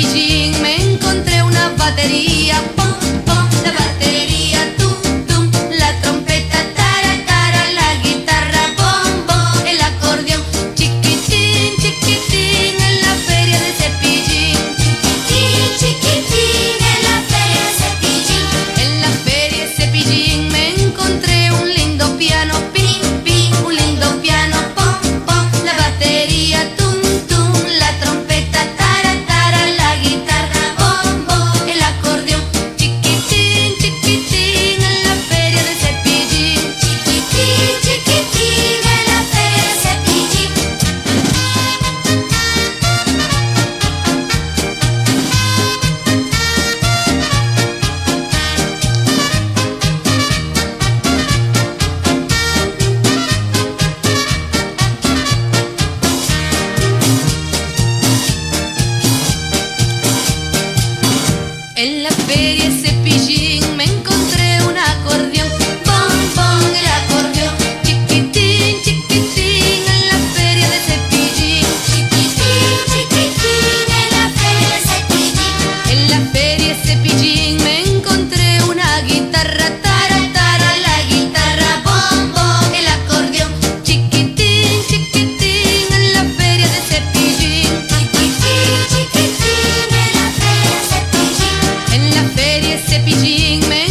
Beijing me encontré una batería En la feria se Mississippi Jing Man.